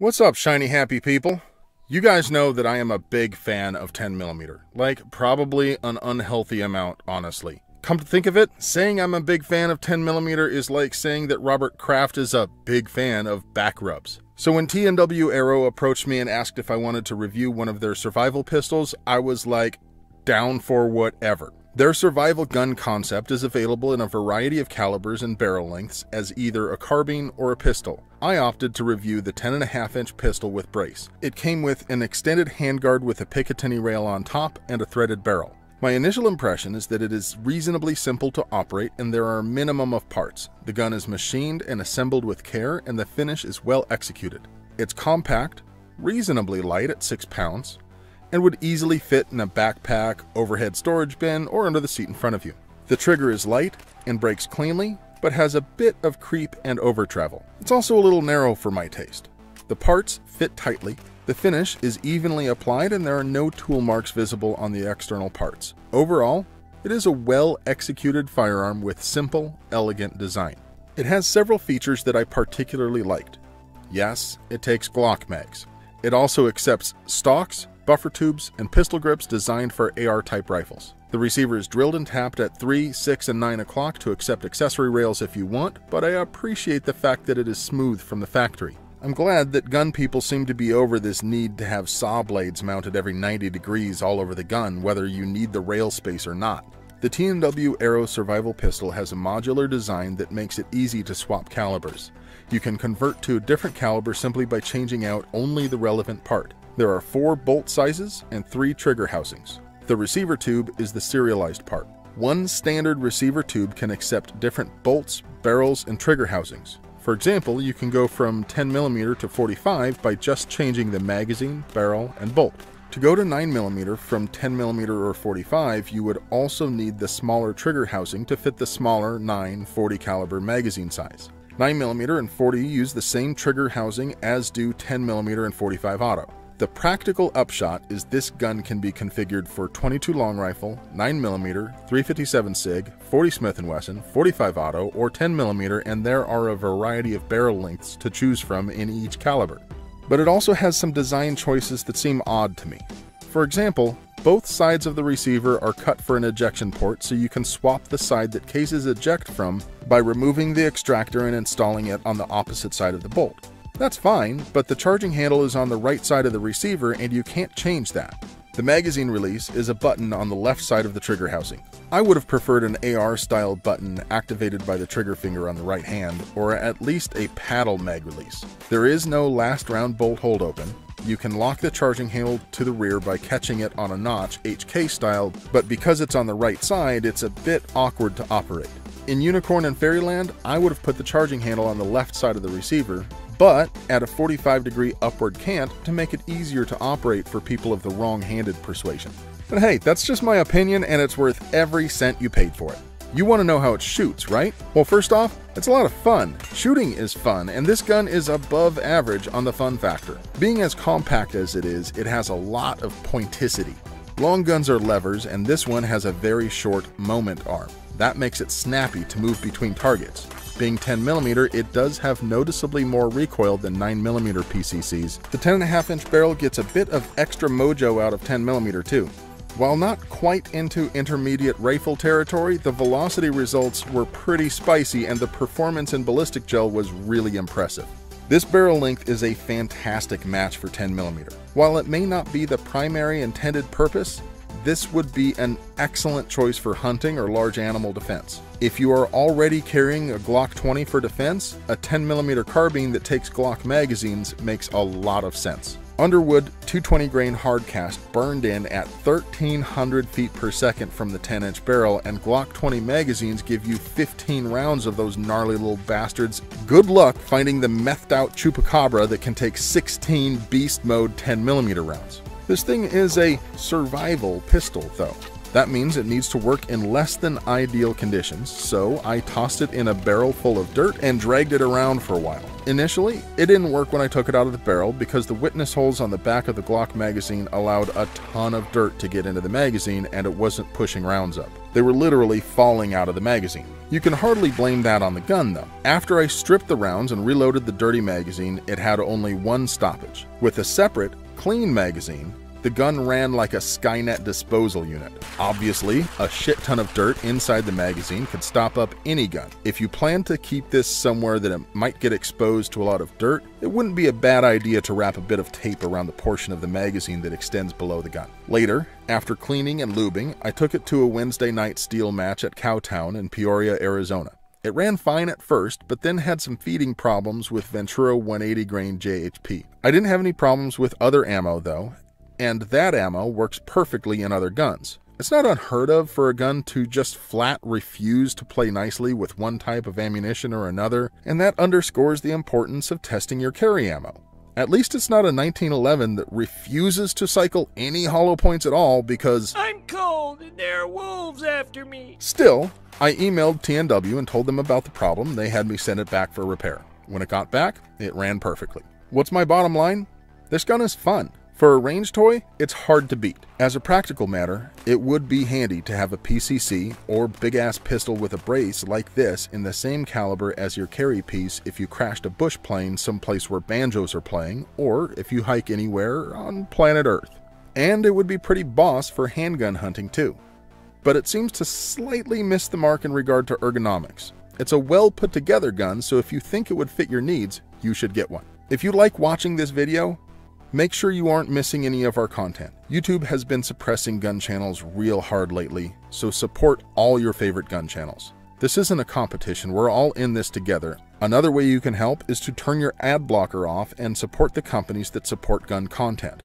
What's up, shiny happy people? You guys know that I am a big fan of 10mm. Like, probably an unhealthy amount, honestly. Come to think of it, saying I'm a big fan of 10mm is like saying that Robert Kraft is a big fan of back rubs. So when TNW Aero approached me and asked if I wanted to review one of their survival pistols, I was like, down for whatever. Their survival gun concept is available in a variety of calibers and barrel lengths as either a carbine or a pistol. I opted to review the 10.5 inch pistol with brace. It came with an extended handguard with a Picatinny rail on top and a threaded barrel. My initial impression is that it is reasonably simple to operate and there are a minimum of parts. The gun is machined and assembled with care and the finish is well executed. It's compact, reasonably light at 6 pounds, and would easily fit in a backpack, overhead storage bin, or under the seat in front of you. The trigger is light and breaks cleanly, but has a bit of creep and over travel. It's also a little narrow for my taste. The parts fit tightly, the finish is evenly applied, and there are no tool marks visible on the external parts. Overall, it is a well executed firearm with simple, elegant design. It has several features that I particularly liked. Yes, it takes Glock mags. It also accepts stocks, buffer tubes, and pistol grips designed for AR type rifles. The receiver is drilled and tapped at 3, 6, and 9 o'clock to accept accessory rails if you want, but I appreciate the fact that it is smooth from the factory. I'm glad that gun people seem to be over this need to have saw blades mounted every 90 degrees all over the gun, whether you need the rail space or not. The TNW Aero Survival Pistol has a modular design that makes it easy to swap calibers. You can convert to a different caliber simply by changing out only the relevant part. There are four bolt sizes and three trigger housings. The receiver tube is the serialized part. One standard receiver tube can accept different bolts, barrels, and trigger housings. For example, you can go from 10mm to 45 by just changing the magazine, barrel, and bolt. To go to 9mm from 10mm or 45, you would also need the smaller trigger housing to fit the smaller 9 40 caliber magazine size. 9mm and 40 use the same trigger housing as do 10mm and 45 auto. The practical upshot is this gun can be configured for 22 long rifle, 9mm, 357 SIG, 40 Smith & Wesson, 45 auto, or 10mm and there are a variety of barrel lengths to choose from in each caliber. But it also has some design choices that seem odd to me. For example, both sides of the receiver are cut for an ejection port so you can swap the side that cases eject from by removing the extractor and installing it on the opposite side of the bolt. That's fine, but the charging handle is on the right side of the receiver and you can't change that. The magazine release is a button on the left side of the trigger housing. I would have preferred an AR style button activated by the trigger finger on the right hand, or at least a paddle mag release. There is no last round bolt hold open. You can lock the charging handle to the rear by catching it on a notch, HK style, but because it's on the right side, it's a bit awkward to operate. In Unicorn and Fairyland, I would have put the charging handle on the left side of the receiver, but at a 45 degree upward cant to make it easier to operate for people of the wrong handed persuasion. But hey, that's just my opinion and it's worth every cent you paid for it. You want to know how it shoots, right? Well, first off, it's a lot of fun. Shooting is fun, and this gun is above average on the fun factor. Being as compact as it is, it has a lot of pointicity. Long guns are levers, and this one has a very short moment arm. That makes it snappy to move between targets. Being 10mm, it does have noticeably more recoil than 9mm PCCs. The 10.5 inch barrel gets a bit of extra mojo out of 10mm too. While not quite into intermediate rifle territory, the velocity results were pretty spicy and the performance in ballistic gel was really impressive. This barrel length is a fantastic match for 10mm. While it may not be the primary intended purpose, this would be an excellent choice for hunting or large animal defense. If you are already carrying a Glock 20 for defense, a 10mm carbine that takes Glock magazines makes a lot of sense. Underwood 220 grain hardcast burned in at 1300 feet per second from the 10 inch barrel, and Glock 20 magazines give you 15 rounds of those gnarly little bastards. Good luck finding the methed out chupacabra that can take 16 beast mode 10mm rounds. This thing is a survival pistol, though. That means it needs to work in less than ideal conditions, so I tossed it in a barrel full of dirt and dragged it around for a while. Initially, it didn't work when I took it out of the barrel because the witness holes on the back of the Glock magazine allowed a ton of dirt to get into the magazine and it wasn't pushing rounds up. They were literally falling out of the magazine. You can hardly blame that on the gun though. After I stripped the rounds and reloaded the dirty magazine, it had only one stoppage. With a separate, clean magazine, the gun ran like a Skynet disposal unit. Obviously, a shit ton of dirt inside the magazine could stop up any gun. If you plan to keep this somewhere that it might get exposed to a lot of dirt, it wouldn't be a bad idea to wrap a bit of tape around the portion of the magazine that extends below the gun. Later, after cleaning and lubing, I took it to a Wednesday night steel match at Cowtown in Peoria, Arizona. It ran fine at first, but then had some feeding problems with Ventura 180 grain JHP. I didn't have any problems with other ammo though, and that ammo works perfectly in other guns. It's not unheard of for a gun to just flat refuse to play nicely with one type of ammunition or another, and that underscores the importance of testing your carry ammo. At least it's not a 1911 that refuses to cycle any hollow points at all because I'm cold and there are wolves after me. Still, I emailed TNW and told them about the problem. They had me send it back for repair. When it got back, it ran perfectly. What's my bottom line? This gun is fun. For a range toy, it's hard to beat. As a practical matter, it would be handy to have a PCC or big ass pistol with a brace like this in the same caliber as your carry piece if you crashed a bush plane someplace where banjos are playing, or if you hike anywhere on planet Earth. And it would be pretty boss for handgun hunting too. But it seems to slightly miss the mark in regard to ergonomics. It's a well put together gun, so if you think it would fit your needs, you should get one. If you like watching this video, Make sure you aren't missing any of our content. YouTube has been suppressing gun channels real hard lately, so support all your favorite gun channels. This isn't a competition, we're all in this together. Another way you can help is to turn your ad blocker off and support the companies that support gun content.